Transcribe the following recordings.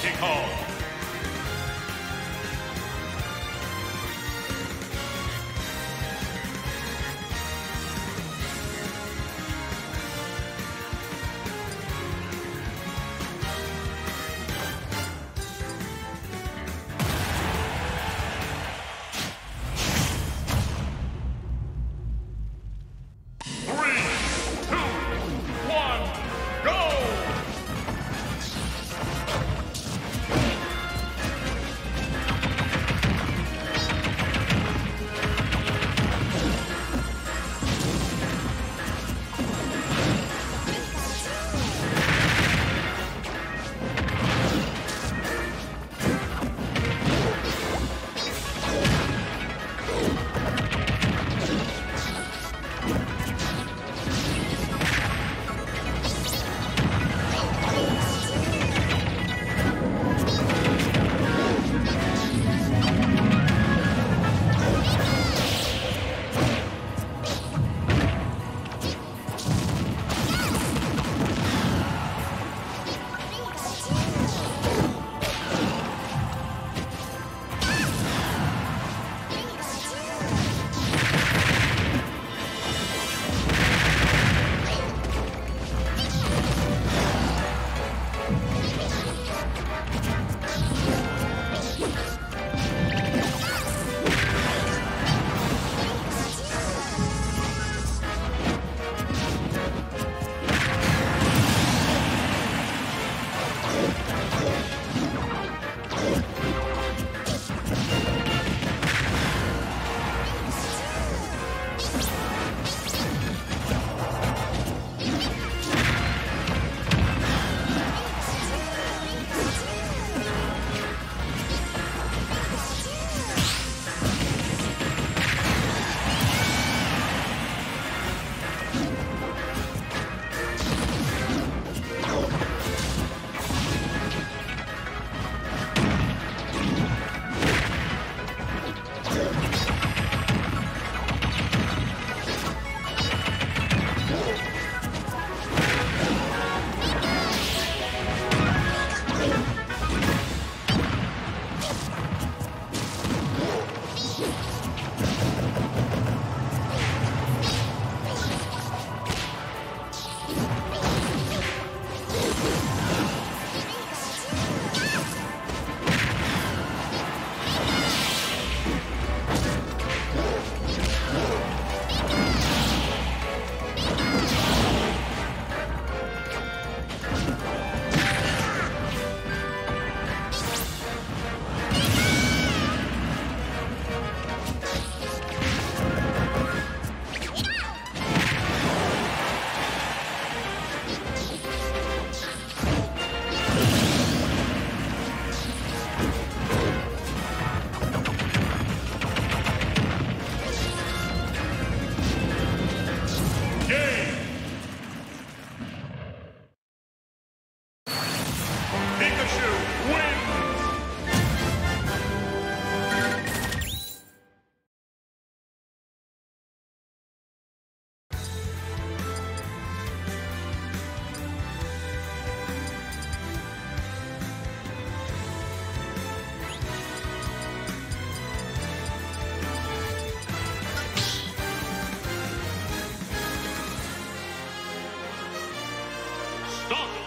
Donkey Kong.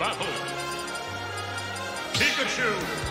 Battle! Pikachu!